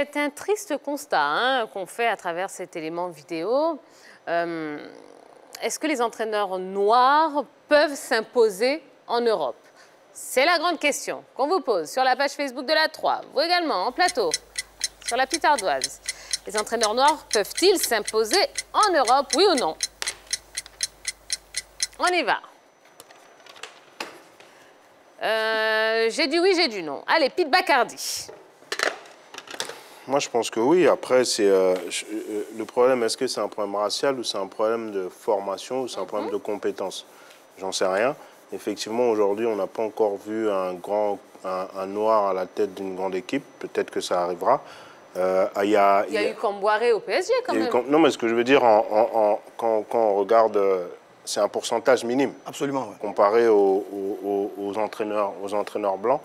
C'est un triste constat hein, qu'on fait à travers cet élément vidéo. Euh, est-ce que les entraîneurs noirs peuvent s'imposer en Europe? C'est la grande question qu'on vous pose sur la page Facebook de la 3, vous également en plateau, sur la petite ardoise. Les entraîneurs noirs peuvent-ils s'imposer en Europe, oui ou non? On y va. Euh, j'ai dit oui, j'ai dit non. Allez, Pete Bacardi. Moi, je pense que oui. Après, c'est euh, euh, le problème. Est-ce que c'est un problème racial ou c'est un problème de formation ou c'est un problème mhm. de compétence? J'en sais rien. Effectivement, aujourd'hui, on n'a pas encore vu un grand, un, noir à la tête d'une grande équipe. Peut-être que ça arrivera. Euh, il y a, il y a eu Camboiré au PSG quand même. non, mais ce que je veux dire, en, quand, on regarde, c'est un pourcentage minime. Absolument. Comparé aux, aux, entraîneurs, aux entraîneurs blancs.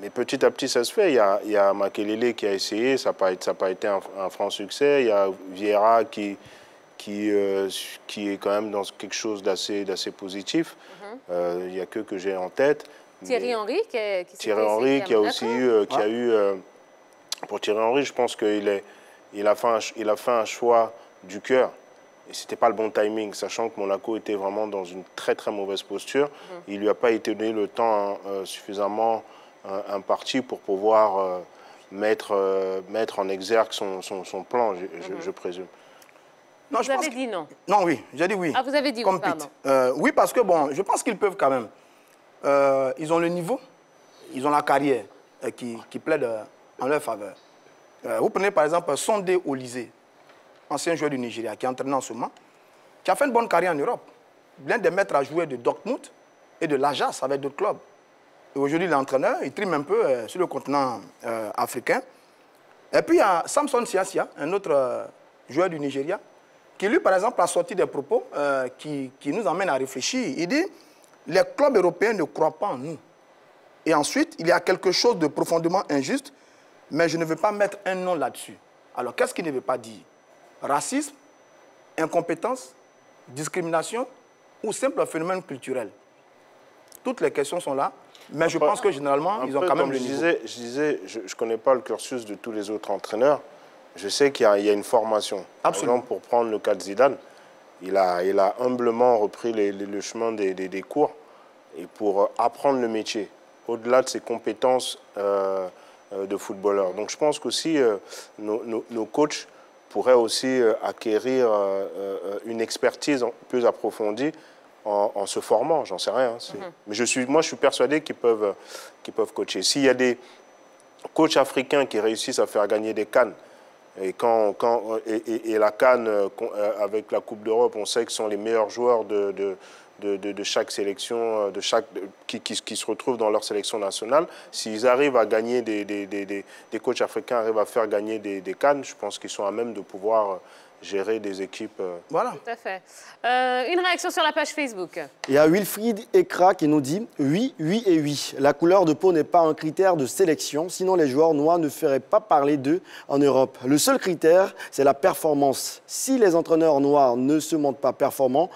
Mais petit à petit, ça se fait. Il y a, il y a Makelele qui a essayé, ça n'a pas, pas, été un, franc succès. Il y a Vieira qui, qui, euh, qui est quand même dans quelque chose d'assez positif. Mhm. Euh, il n'y a que que j'ai en tête. Thierry Henry qui, qui Thierry Henry qui a aussi eu, euh, qui a eu pour Thierry Henry, je pense qu'il il a, fait un, il a fait un choix du cœur. Et ce n'était pas le bon timing, sachant que Monaco était vraiment dans une très très mauvaise posture. Mhm. Il ne lui a pas été donné le temps hein, suffisamment un, parti pour pouvoir euh, mettre, euh, mettre en exergue son, son, plan, je, mhm. présume. Non, vous avez dit non Non, oui, j'ai dit oui. Ah, vous avez dit oui, pardon. Euh, oui, parce que, bon, je pense qu'ils peuvent quand même. ils ont le niveau, ils ont la carrière qui, qui plaide en leur faveur. vous prenez par exemple Sondé Olysée, ancien joueur du Nigeria, qui est entraîné en ce moment, qui a fait une bonne carrière en Europe. L'un des maîtres à jouer de Dortmund et de l'Ajax avec d'autres clubs. Aujourd'hui, l'entraîneur, il trime un peu euh, sur le continent euh, africain. Et puis, il y a Samson Siasia, un autre euh, joueur du Nigeria, qui, lui, par exemple, a sorti des propos qui, qui, nous amènent à réfléchir. Il dit les clubs européens ne croient pas en nous. Et ensuite, il y a quelque chose de profondément injuste, mais je ne veux pas mettre un nom là-dessus. Alors, qu'est-ce qu'il ne veut pas dire? Racisme, incompétence, discrimination ou simple phénomène culturel? Toutes les questions sont là. Mais je pense que généralement, ils ont quand même le je Disais, je disais, je ne connais pas le cursus de tous les autres entraîneurs. Je sais qu'il y, a une formation. Absolument. Par exemple, pour prendre le cas de Zidane, il a, il a humblement repris le chemin des, des, cours et pour euh, apprendre le métier, au-delà de ses compétences euh, euh, de footballeur. Donc je pense qu'aussi nos, nos, coachs pourraient aussi acquérir une expertise plus approfondie en, se formant, j'en sais rien. Mhm. Mais je suis, moi, je suis persuadé qu'ils peuvent, qu'ils peuvent coacher. S'il y a des coachs africains qui réussissent à faire gagner des cannes, et, quand, quand, et, la canne euh, avec la Coupe d'Europe, on sait que ce sont les meilleurs joueurs de, de de, de, chaque sélection, euh, de chaque, qui, qui, qui, se retrouvent dans leur sélection nationale. S'ils arrivent à gagner, des, des, des, des, coachs africains arrivent à faire gagner des, cannes, je pense qu'ils sont à même de pouvoir gérer des équipes. Euh, voilà. Tout à fait. Euh, une réaction sur la page Facebook. Il y a Wilfried Ekra qui nous dit Oui, oui et oui. La couleur de peau n'est pas un critère de sélection, sinon les joueurs noirs ne feraient pas parler d'eux en Europe. Le seul critère, c'est la performance. Si les entraîneurs noirs ne se montrent pas performants,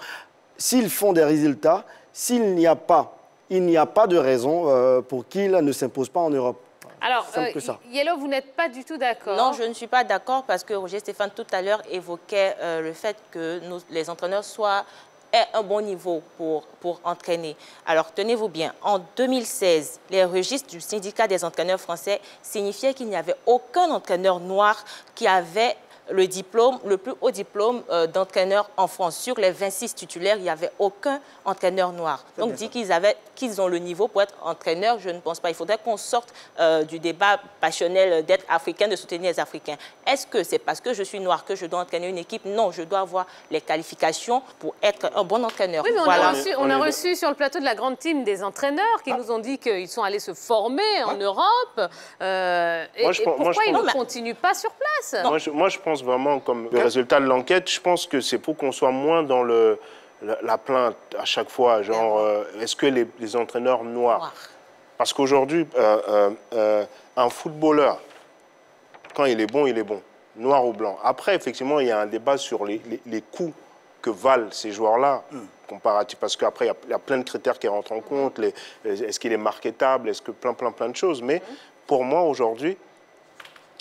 s'ils font des résultats, s'il n'y a pas, il n'y a pas de raison euh, pour qu'ils ne s'imposent pas en Europe. Alors, euh, Yellow, vous n'êtes pas du tout d'accord. Non, je ne suis pas d'accord parce que Roger Stéphane tout à l'heure évoquait euh, le fait que les entraîneurs soient aient un bon niveau pour, pour entraîner. Alors, tenez-vous bien, en 2016, les registres du syndicat des entraîneurs français signifiaient qu'il n'y avait aucun entraîneur noir qui avait le diplôme, le plus haut diplôme euh, d'entraîneur en France. Sur les 26 titulaires, il n'y avait aucun entraîneur noir. Donc, dit qu'ils avaient qu'ils ont le niveau pour être entraîneur, je ne pense pas. Il faudrait qu'on sorte euh, du débat passionnel d'être africain, de soutenir les Africains. Est-ce que c'est parce que je suis noir que je dois entraîner une équipe? Non, je dois avoir les qualifications pour être un bon entraîneur. Oui, mais on, a reçu, sur le plateau de la grande team des entraîneurs qui ah. nous ont dit qu'ils sont allés se former en Europe. Euh, et, pourquoi ils ne continuent pas sur place? Moi je, pense vraiment, comme le résultat de l'enquête, je pense que c'est pour qu'on soit moins dans le la, plainte à chaque fois, genre, euh, est-ce que les, entraîneurs noirs? Parce qu'aujourd'hui, euh, euh, un footballeur, quand il est bon, il est bon, noir ou blanc. Après, effectivement, il y a un débat sur les, les, coûts que valent ces joueurs-là, hmm. comparatif, parce qu'après, il y, a plein de critères qui rentrent en compte. Est-ce qu'il est marketable Est-ce que plein, plein, plein de choses. Mais hmm. pour moi, aujourd'hui,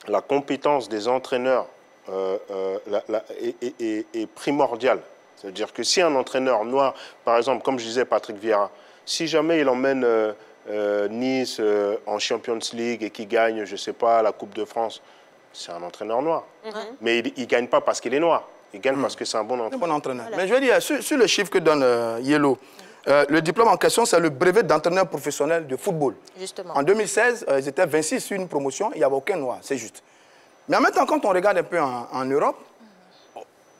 la compétence des entraîneurs euh, euh, est, primordiale. C'est-à-dire que si un entraîneur noir, par exemple, comme je disais Patrick Vieira, si jamais il emmène Nice en Champions League et qu'il gagne, je ne sais pas, la Coupe de France, c'est un entraîneur noir. Mais il ne gagne pas parce qu'il est noir. Il gagne mhm. parce que c'est un bon entraîneur. bon entraîneur. Mais je veux dire, sur, le chiffre que donne Yellow, euh, le diplôme en question, c'est le brevet d'entraîneur professionnel de football. Justement. En 2016, euh, ils étaient 26 sur une promotion, il n'y avait aucun noir, c'est juste. Mais en même temps, quand on regarde un peu en, Europe,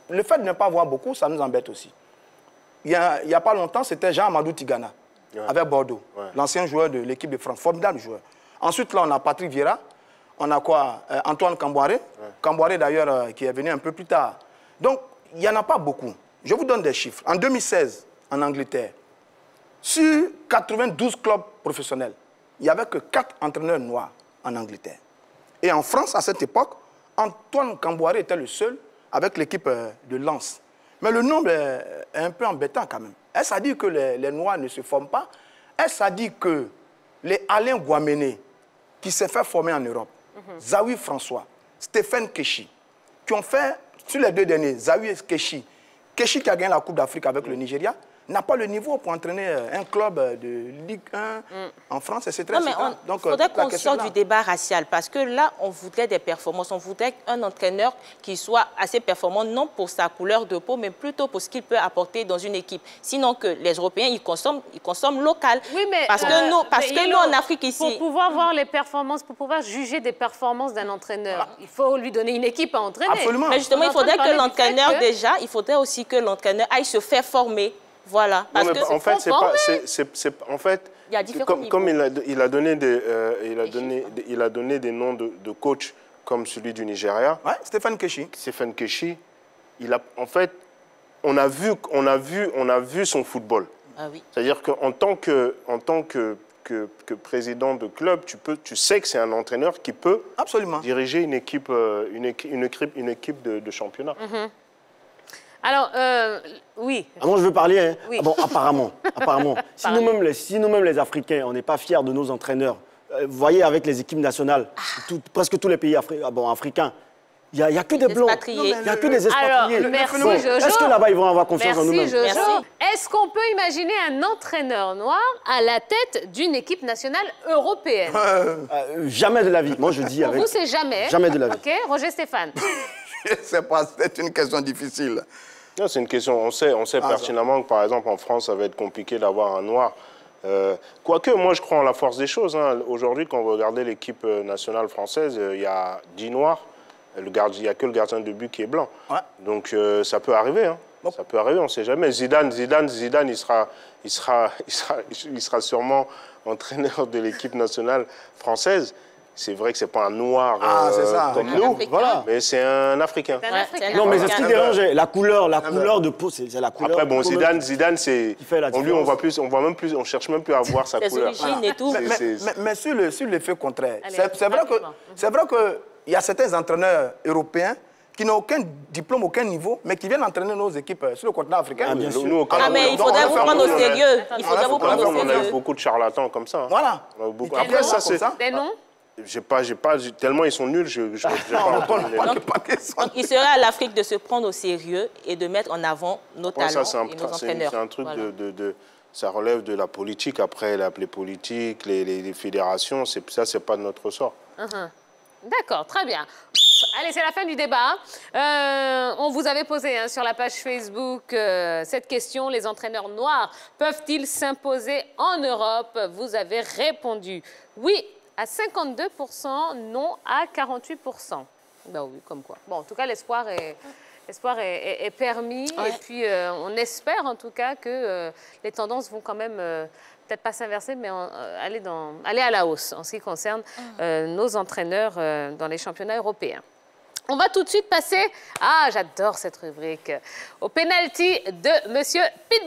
le fait de ne pas voir beaucoup, ça nous embête aussi. Il n'y a, pas longtemps, c'était Jean-Amadou Tigana, avec Bordeaux, l'ancien joueur de l'équipe de France, formidable joueur. Ensuite, là, on a Patrick Vieira, on a quoi euh, Antoine Camboiré, Camboiré d'ailleurs, qui est venu un peu plus tard. Donc, il n'y en a pas beaucoup. Je vous donne des chiffres. En 2016, en Angleterre, sur 92 clubs professionnels, il n'y avait que 4 entraîneurs noirs en Angleterre. Et en France, à cette époque, Antoine Camboiré était le seul avec l'équipe euh, de Lens. Mais le nombre est un peu embêtant quand même. Est-ce à dire que les, Noirs ne se forment pas? Est-ce à dire que les Alain Guaméné, qui s'est fait former en Europe, mhm. Zawi François, Stéphane Keshi, qui ont fait, sur les deux derniers, Zawi et Keshi, Keshi qui a gagné la Coupe d'Afrique avec le Nigeria, n'a pas le niveau pour entraîner euh, un club de Ligue 1 mm. en France, c'est très non, Il euh, faudrait qu'on sorte du débat racial, parce que là, on voudrait des performances. On voudrait un entraîneur qui soit assez performant, non pour sa couleur de peau, mais plutôt pour ce qu'il peut apporter dans une équipe. Sinon que les Européens, ils consomment, ils consomment local. Oui, mais... Parce que euh, nous, parce que nous en Afrique ici... Pour pouvoir voir les performances, pour pouvoir juger des performances d'un entraîneur, ah. il faut lui donner une équipe à entraîner. Absolument. Mais justement, il faudrait que l'entraîneur, déjà, il faudrait aussi que l'entraîneur aille se faire former voilà. Parce que en fait, c'est pas. en fait, comme, il, a, il, a, donné des, euh, il, a donné, il a donné des noms de, de coachs comme celui du Nigeria. Ouais, Stéphane Keshi. Stéphane Keshi. Il a, en fait, on a vu, on a vu, on a vu son football. Ah oui. C'est-à-dire qu'en tant que, en tant que, que, président de club, tu peux, tu sais que c'est un entraîneur qui peut Absolument. diriger une équipe, euh, une, équipe, une équipe, une équipe de, championnat. Mm-hmm. Alors, euh, oui. Ah, moi, je veux parler. Hein. Ah bon, apparemment, apparemment. Si nous-mêmes, les, si nous les Africains, on n'est pas fiers de nos entraîneurs, euh, vous voyez, avec les équipes nationales, ah. presque tous les pays bon, africains, il n'y a, que des blancs. Il n'y a que des expatriés. Alors, merci Jojo. Est-ce que là-bas, ils vont avoir confiance en nous-mêmes Merci Jojo. Est-ce qu'on peut imaginer un entraîneur noir à la tête d'une équipe nationale européenne? Euh, Jamais de la vie. Moi, je dis Pour vous, c'est jamais Jamais de la vie. OK, Roger Stéphane c'est une question difficile. C'est une question, on sait, on sait ah, pertinemment que par exemple en France, ça va être compliqué d'avoir un noir. Euh, quoique, moi je crois en la force des choses. Hein. Aujourd'hui, quand vous regardez l'équipe euh, nationale française, euh, il y a 10 noirs, il n'y a que le gardien de but qui est blanc. Donc ça peut arriver. Hein. Ça peut arriver, on ne sait jamais. Zidane, Zidane, Zidane, il sera, il sera, il sera, il sera sûrement entraîneur de l'équipe nationale française c'est vrai que c'est pas un noir ah, euh, comme nous, voilà. mais c'est un Africain. Non, mais ce qui dérange, la couleur, la couleur de peau, c'est la couleur. Après, bon, Zidane, Zidane, c'est. On lui, on voit plus, on voit même plus, on cherche même plus à voir sa couleur. et tout. Mais, sur le sur l'effet contraire, c'est vrai que c'est vrai que il y a certains entraîneurs européens qui n'ont aucun diplôme, aucun niveau, mais qui viennent entraîner nos équipes euh, sur le continent africain. Ah, bien sûr. ah, mais il faudrait vous prendre au sérieux. Il faudrait vous prendre au sérieux. On a eu beaucoup de charlatans comme ça. Voilà. Après, ça, c'est... Des noms j'ai pas, j'ai pas, tellement ils sont nuls, je, je, pas, Il serait à l'Afrique de se prendre au sérieux et de mettre en avant nos talents ça, un, et nos entraîneurs. C'est un truc de, de, ça relève de la politique. Après, les politiques, les, les, fédérations, ça, c'est pas de notre sort. Uh-huh. D'accord, très bien. Allez, c'est la fin du débat. Euh, on vous avait posé hein, sur la page Facebook euh, cette question. Les entraîneurs noirs peuvent-ils s'imposer en Europe? Vous avez répondu oui à 52%, non à 48%. Ben oui, comme quoi. Bon, en tout cas, l'espoir est, l'espoir est, permis. Et puis, euh, on espère en tout cas que euh, les tendances vont quand même, euh, peut-être pas s'inverser, mais aller, dans, aller à la hausse en ce qui concerne ah. nos entraîneurs dans les championnats européens. On va tout de suite passer, ah j'adore cette rubrique, au penalty de Monsieur Pete